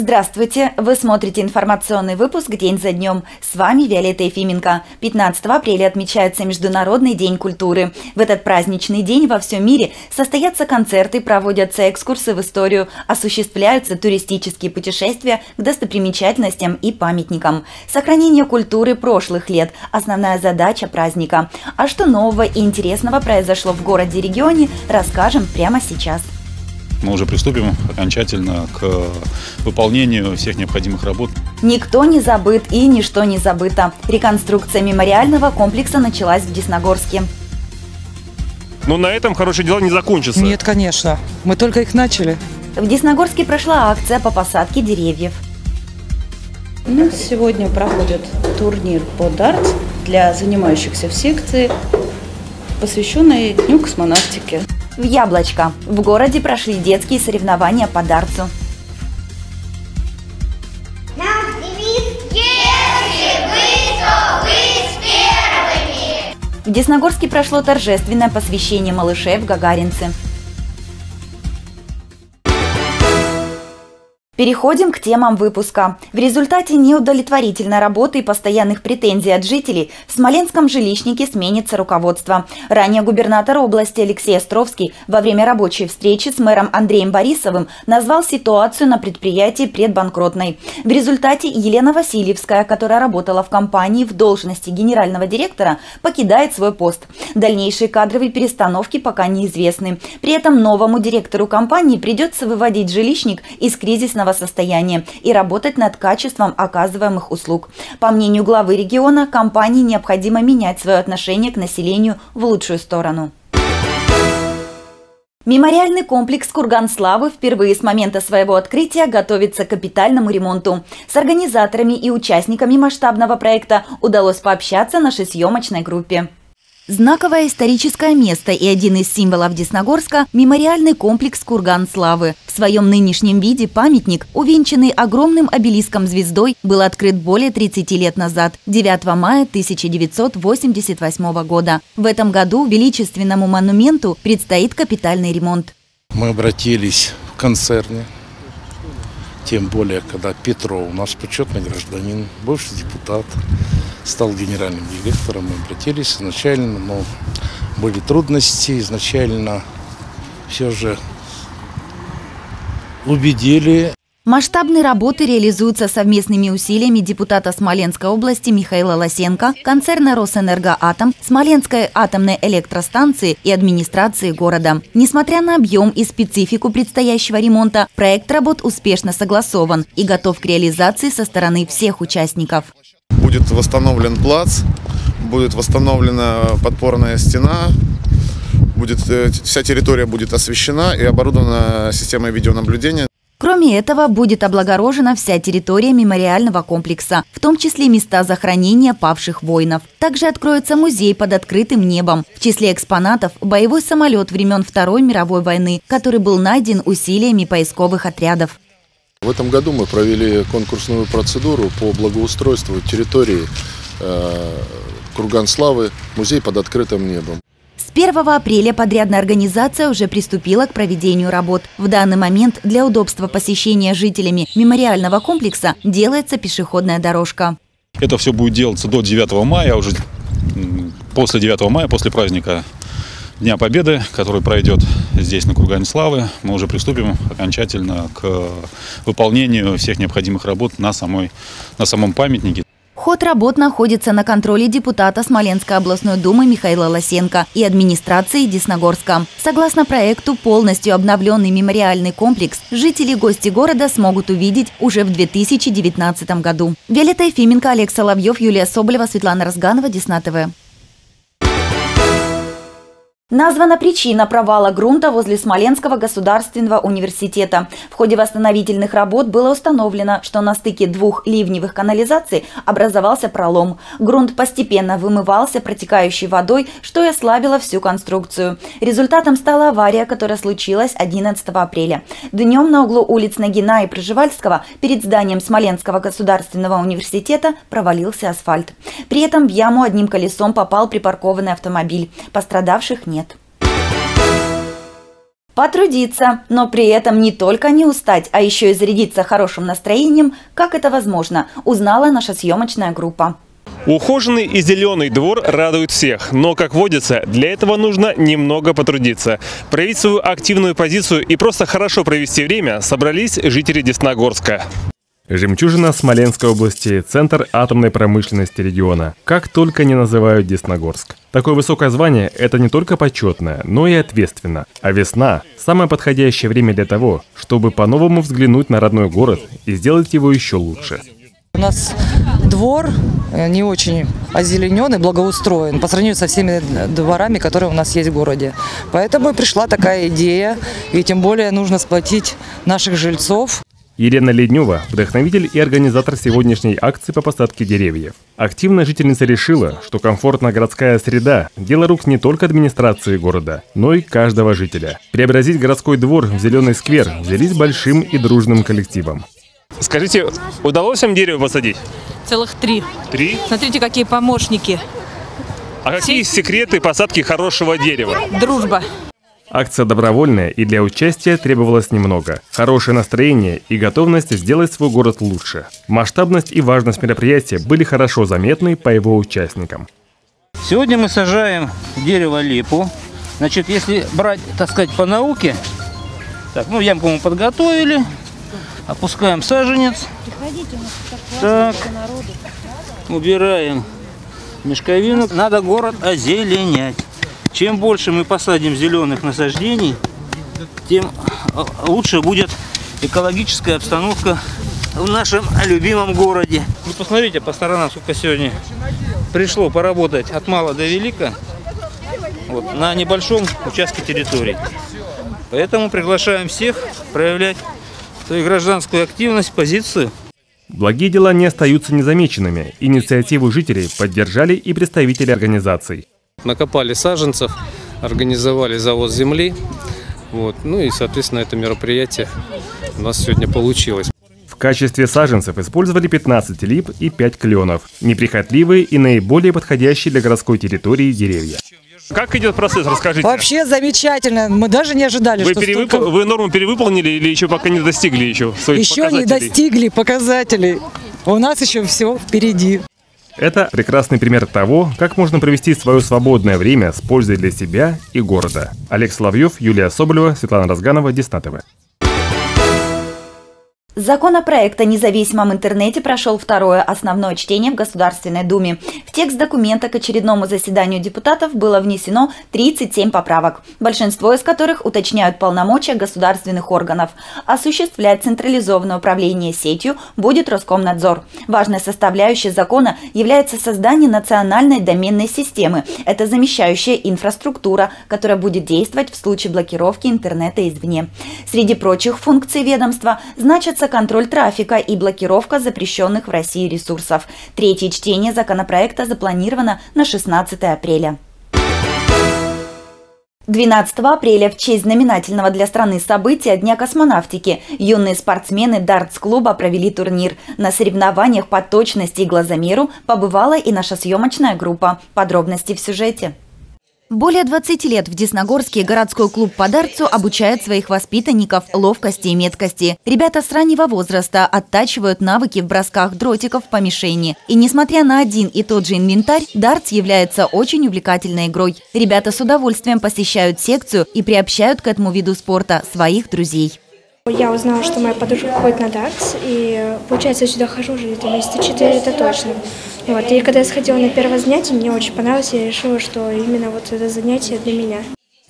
Здравствуйте! Вы смотрите информационный выпуск «День за днем». С вами Виолетта Ефименко. 15 апреля отмечается Международный день культуры. В этот праздничный день во всем мире состоятся концерты, проводятся экскурсы в историю, осуществляются туристические путешествия к достопримечательностям и памятникам. Сохранение культуры прошлых лет – основная задача праздника. А что нового и интересного произошло в городе-регионе, расскажем прямо сейчас мы уже приступим окончательно к выполнению всех необходимых работ. Никто не забыт и ничто не забыто. Реконструкция мемориального комплекса началась в Десногорске. Но на этом хорошие дела не закончатся. Нет, конечно. Мы только их начали. В Десногорске прошла акция по посадке деревьев. У нас сегодня проходит турнир по дартс для занимающихся в секции, посвященный Дню космонавтики в Яблочко. В городе прошли детские соревнования по дартсу. В Десногорске прошло торжественное посвящение малышей в Гагаринце. Переходим к темам выпуска. В результате неудовлетворительной работы и постоянных претензий от жителей в Смоленском жилищнике сменится руководство. Ранее губернатор области Алексей Островский во время рабочей встречи с мэром Андреем Борисовым назвал ситуацию на предприятии предбанкротной. В результате Елена Васильевская, которая работала в компании в должности генерального директора, покидает свой пост. Дальнейшие кадровые перестановки пока неизвестны. При этом новому директору компании придется выводить жилищник из кризисного кризисного состояния и работать над качеством оказываемых услуг. По мнению главы региона, компании необходимо менять свое отношение к населению в лучшую сторону. Мемориальный комплекс «Курган Славы» впервые с момента своего открытия готовится к капитальному ремонту. С организаторами и участниками масштабного проекта удалось пообщаться нашей съемочной группе. Знаковое историческое место и один из символов Десногорска – мемориальный комплекс «Курган славы». В своем нынешнем виде памятник, увенчанный огромным обелиском звездой, был открыт более 30 лет назад, 9 мая 1988 года. В этом году величественному монументу предстоит капитальный ремонт. Мы обратились в концерны, тем более, когда Петров, у нас почетный гражданин, бывший депутат, стал генеральным директором. Мы обратились изначально, но были трудности. Изначально все же убедили Масштабные работы реализуются совместными усилиями депутата Смоленской области Михаила Лосенко, концерна «Росэнергоатом», Смоленской атомной электростанции и администрации города. Несмотря на объем и специфику предстоящего ремонта, проект работ успешно согласован и готов к реализации со стороны всех участников. Будет восстановлен плац, будет восстановлена подпорная стена, будет, э, вся территория будет освещена и оборудована системой видеонаблюдения. Кроме этого, будет облагорожена вся территория мемориального комплекса, в том числе места захоронения павших воинов. Также откроется музей под открытым небом. В числе экспонатов – боевой самолет времен Второй мировой войны, который был найден усилиями поисковых отрядов. В этом году мы провели конкурсную процедуру по благоустройству территории э, Курган Славы, музей под открытым небом. С 1 апреля подрядная организация уже приступила к проведению работ. В данный момент для удобства посещения жителями мемориального комплекса делается пешеходная дорожка. Это все будет делаться до 9 мая, уже после 9 мая, после праздника Дня Победы, который пройдет здесь, на Кургане Славы, мы уже приступим окончательно к выполнению всех необходимых работ на, самой, на самом памятнике. Ход работ находится на контроле депутата Смоленской областной думы Михаила Лосенко и администрации Десногорска. Согласно проекту, полностью обновленный мемориальный комплекс жители и гости города смогут увидеть уже в 2019 году. Виолетта Ефименко, Олег Соловьев, Юлия Соболева, Светлана Разганова, Десна ТВ. Названа причина провала грунта возле Смоленского государственного университета. В ходе восстановительных работ было установлено, что на стыке двух ливневых канализаций образовался пролом. Грунт постепенно вымывался протекающей водой, что и ослабило всю конструкцию. Результатом стала авария, которая случилась 11 апреля. Днем на углу улиц Нагина и Проживальского перед зданием Смоленского государственного университета провалился асфальт. При этом в яму одним колесом попал припаркованный автомобиль. Пострадавших нет. Потрудиться, но при этом не только не устать, а еще и зарядиться хорошим настроением, как это возможно, узнала наша съемочная группа. Ухоженный и зеленый двор радует всех, но, как водится, для этого нужно немного потрудиться. Проявить свою активную позицию и просто хорошо провести время собрались жители Десногорска. Жемчужина Смоленской области – центр атомной промышленности региона. Как только не называют Десногорск. Такое высокое звание – это не только почетное, но и ответственно. А весна – самое подходящее время для того, чтобы по-новому взглянуть на родной город и сделать его еще лучше. У нас двор э, не очень озеленен и благоустроен по сравнению со всеми дворами, которые у нас есть в городе. Поэтому и пришла такая идея, и тем более нужно сплотить наших жильцов. Елена Леднева – вдохновитель и организатор сегодняшней акции по посадке деревьев. Активная жительница решила, что комфортная городская среда – дело рук не только администрации города, но и каждого жителя. Преобразить городской двор в зеленый сквер взялись большим и дружным коллективом. Скажите, удалось вам дерево посадить? Целых три. Три? Смотрите, какие помощники. А какие секреты посадки хорошего дерева? Дружба. Акция добровольная и для участия требовалось немного. Хорошее настроение и готовность сделать свой город лучше. Масштабность и важность мероприятия были хорошо заметны по его участникам. Сегодня мы сажаем дерево липу. Значит, если брать, так сказать, по науке, так, ну ямку мы подготовили, Опускаем саженец. Так. Убираем мешковину. Надо город озеленять. Чем больше мы посадим зеленых насаждений, тем а, лучше будет экологическая обстановка в нашем любимом городе. Вы посмотрите по сторонам, сколько сегодня пришло поработать от мала до велика вот, на небольшом участке территории. Поэтому приглашаем всех проявлять свою гражданскую активность, позицию. Благие дела не остаются незамеченными. Инициативу жителей поддержали и представители организаций. Накопали саженцев, организовали завоз земли. Вот. Ну и, соответственно, это мероприятие у нас сегодня получилось. В качестве саженцев использовали 15 лип и 5 кленов. Неприхотливые и наиболее подходящие для городской территории деревья. Как идет процесс, расскажите. Вообще замечательно. Мы даже не ожидали, вы что перевып... столько... Вы норму перевыполнили или еще пока не достигли еще своих Еще не достигли показателей. У нас еще все впереди. Это прекрасный пример того, как можно провести свое свободное время с пользой для себя и города. Олег Соловьев, Юлия Соболева, Светлана Разганова, Десна ТВ. Законопроект о независимом интернете прошел второе основное чтение в Государственной Думе. В текст документа к очередному заседанию депутатов было внесено 37 поправок, большинство из которых уточняют полномочия государственных органов. Осуществлять централизованное управление сетью будет Роскомнадзор. Важной составляющей закона является создание национальной доменной системы. Это замещающая инфраструктура, которая будет действовать в случае блокировки интернета извне. Среди прочих функций ведомства значатся контроль трафика и блокировка запрещенных в России ресурсов. Третье чтение законопроекта запланировано на 16 апреля. 12 апреля в честь знаменательного для страны события Дня космонавтики юные спортсмены дартс-клуба провели турнир. На соревнованиях по точности и глазомеру побывала и наша съемочная группа. Подробности в сюжете. Более 20 лет в Десногорске городской клуб по дарцу обучает своих воспитанников ловкости и меткости. Ребята с раннего возраста оттачивают навыки в бросках дротиков по мишени. И несмотря на один и тот же инвентарь, дартс является очень увлекательной игрой. Ребята с удовольствием посещают секцию и приобщают к этому виду спорта своих друзей. Я узнала, что моя подружка ходит на дартс, и получается, я сюда хожу уже где-то месяца четыре, это точно. Вот. И когда я сходила на первое занятие, мне очень понравилось, я решила, что именно вот это занятие для меня.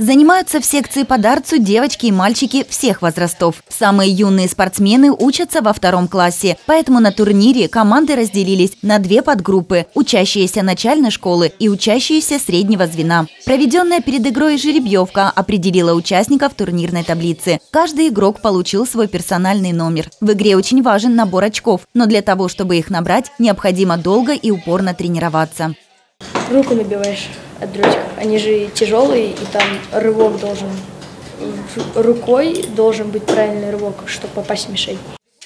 Занимаются в секции по дарцу девочки и мальчики всех возрастов. Самые юные спортсмены учатся во втором классе, поэтому на турнире команды разделились на две подгруппы – учащиеся начальной школы и учащиеся среднего звена. Проведенная перед игрой жеребьевка определила участников турнирной таблицы. Каждый игрок получил свой персональный номер. В игре очень важен набор очков, но для того, чтобы их набрать, необходимо долго и упорно тренироваться. Руку набиваешь от дротиков. Они же тяжелые, и там рывок должен рукой должен быть правильный рывок, чтобы попасть в мишень.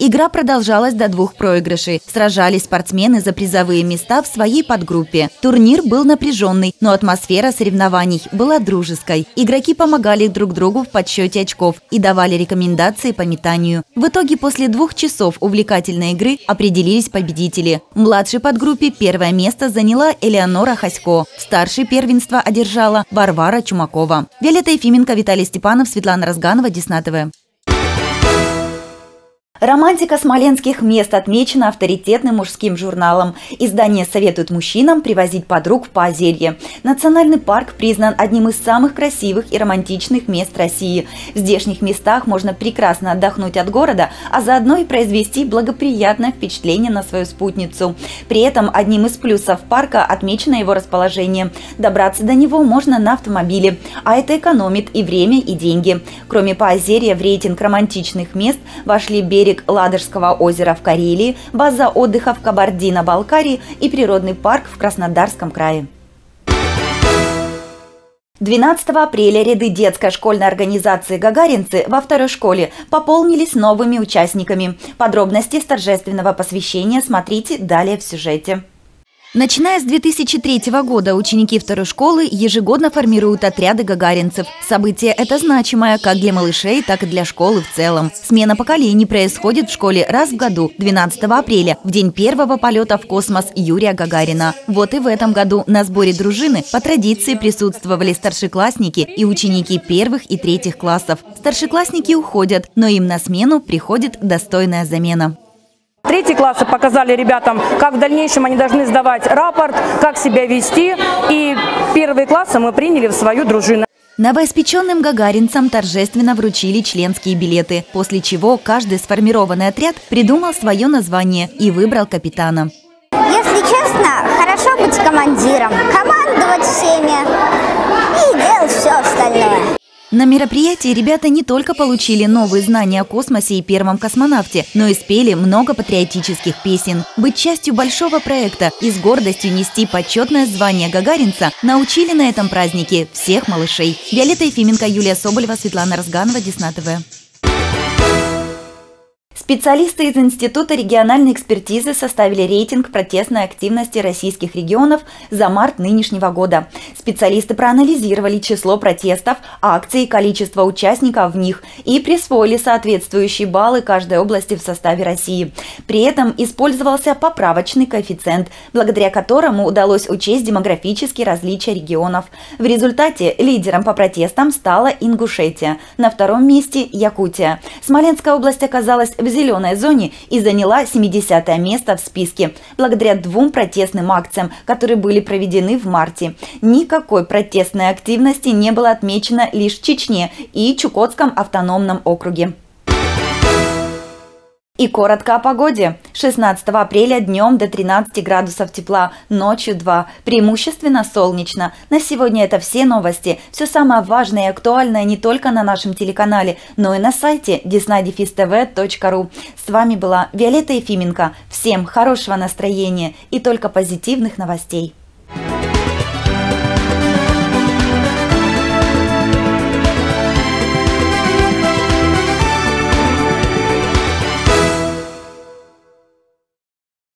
Игра продолжалась до двух проигрышей. Сражались спортсмены за призовые места в своей подгруппе. Турнир был напряженный, но атмосфера соревнований была дружеской. Игроки помогали друг другу в подсчете очков и давали рекомендации по метанию. В итоге после двух часов увлекательной игры определились победители. В младшей подгруппе первое место заняла Элеонора Хасько. В старшей первенство одержала Варвара Чумакова. Виолетта Ефименко, Виталий Степанов, Светлана Разганова, Десна ТВ. Романтика смоленских мест отмечена авторитетным мужским журналом. Издание советует мужчинам привозить подруг в Поозерье. Национальный парк признан одним из самых красивых и романтичных мест России. В здешних местах можно прекрасно отдохнуть от города, а заодно и произвести благоприятное впечатление на свою спутницу. При этом одним из плюсов парка отмечено его расположение. Добраться до него можно на автомобиле, а это экономит и время, и деньги. Кроме Поозерья в рейтинг романтичных мест вошли берег берег Ладожского озера в Карелии, база отдыха в Кабардино-Балкарии и природный парк в Краснодарском крае. 12 апреля ряды детской школьной организации «Гагаринцы» во второй школе пополнились новыми участниками. Подробности с торжественного посвящения смотрите далее в сюжете. Начиная с 2003 года ученики второй школы ежегодно формируют отряды гагаринцев. Событие это значимое как для малышей, так и для школы в целом. Смена поколений происходит в школе раз в году, 12 апреля, в день первого полета в космос Юрия Гагарина. Вот и в этом году на сборе дружины по традиции присутствовали старшеклассники и ученики первых и третьих классов. Старшеклассники уходят, но им на смену приходит достойная замена. Третьи классы показали ребятам, как в дальнейшем они должны сдавать рапорт, как себя вести. И первые классы мы приняли в свою дружину. Новоиспеченным гагаринцам торжественно вручили членские билеты, после чего каждый сформированный отряд придумал свое название и выбрал капитана. Если честно, На мероприятии ребята не только получили новые знания о космосе и первом космонавте, но и спели много патриотических песен. Быть частью большого проекта и с гордостью нести почетное звание гагаринца научили на этом празднике всех малышей. Виолетта Ефименко, Юлия Соболева, Светлана Разганова, Десна ТВ. Специалисты из Института региональной экспертизы составили рейтинг протестной активности российских регионов за март нынешнего года. Специалисты проанализировали число протестов, акций и количество участников в них и присвоили соответствующие баллы каждой области в составе России. При этом использовался поправочный коэффициент, благодаря которому удалось учесть демографические различия регионов. В результате лидером по протестам стала Ингушетия, на втором месте – Якутия. Смоленская область оказалась в зеленой зоне и заняла 70 место в списке, благодаря двум протестным акциям, которые были проведены в марте. Никакой протестной активности не было отмечено лишь в Чечне и Чукотском автономном округе. И коротко о погоде. 16 апреля днем до 13 градусов тепла, ночью 2. Преимущественно солнечно. На сегодня это все новости. Все самое важное и актуальное не только на нашем телеканале, но и на сайте desnadefistv.ru. С вами была Виолетта Ефименко. Всем хорошего настроения и только позитивных новостей.